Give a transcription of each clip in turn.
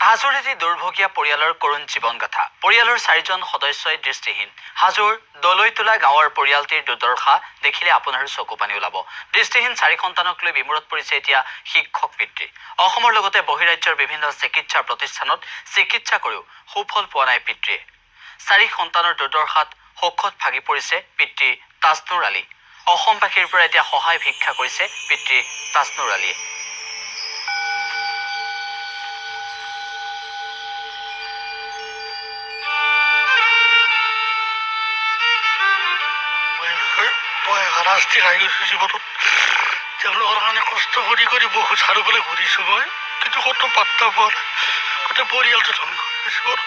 হাজোৰ এটি দুৰ্ভগীয়া পৰিয়ালৰ কৰুণ জীৱনগাথা পৰিয়ালৰ চাৰিজন সদস্যই দৃষ্টিহীন। হাজোৰ দলৈ তোলা গাঁৱৰ পৰিয়ালটিৰ দুৰ্দশা দেখিলে আপোনাৰো চকু পানী ওলাব। দৃষ্টিহীন চাৰি সন্তানক লৈ বিমূৰত পৰিছে এতিয়া শিক্ষক পিতৃ। অসমৰ লগতে বহিৰাজ্যৰ বিভিন্ন চিকিৎসা প্ৰতিষ্ঠানত চিকিৎসা কৰিও সুফল পোৱা নাই পিতৃয়ে। চাৰি সন্তানৰ দুৰ্দশাত শোকত ভাগি পৰিছে পিতৃ তাজনুৰ আলী। অসমবাসীৰ পৰা এতিয়া সহায় ভিক্ষা কৰিছে পিতৃ তাজনুৰ আলীয়ে। হাৰাশাস্তি খাই গৈছোঁ জীৱনত তেওঁলোকৰ কাৰণে কষ্ট কৰি কৰি বহুত চাৰিওফালে ঘূৰিছোঁ মই। কিন্তু ক'তো পাত্তা পোৱা নাই। গোটেই পৰিয়ালটো ধ্বংস গৈছে মোৰ।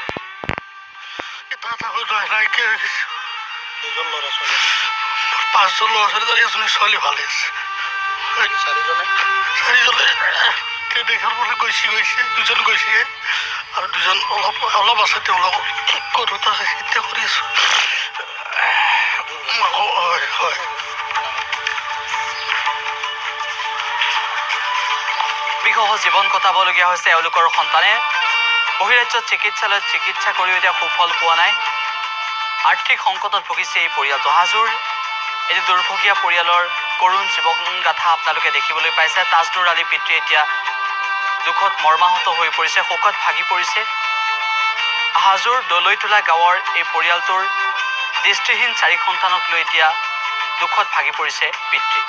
এটা এটা নাই নাইকিয়া হৈ গৈছে। মোৰ পাঁচজন ল'ৰা ছোৱালী তাৰে এজনী ছোৱালী ভালে আছে। চাৰিজনে? চাৰিজনে। দেখাৰ পৰা গৈছে গৈছে। দুজন গৈছে। আৰু দুজন অলপ অলপ আছে তেওঁলোকৰ। কৰোঁতা চিন্তা কৰি আছোঁ। বিসহ জীৱন কটাবলগীয়া হৈছে এওঁলোকৰ সন্তানে। বহিৰাজ্যত চিকিৎসালয়ত চিকিৎসা কৰিও এতিয়া সুফল পোৱা নাই। আৰ্থিক সংকটত ভুগিছে এই পৰিয়ালটো হাজোৰ এটি দুৰ্ভগীয়া পৰিয়ালৰ কৰুণ জীৱনগাথা আপোনালোকে দেখিবলৈ পাইছে। তাজনুৰ আলী পিতৃ এতিয়া দুখত মৰ্মাহত হৈ পৰিছে শোকত ভাগি পৰিছে। হাজোৰ দলৈতোলা গাঁৱৰ এই পৰিয়ালটোৰ দৃষ্টিহীন চাৰি সন্তানক লৈ এতিয়া দুখত ভাগি পৰিছে পিতৃ।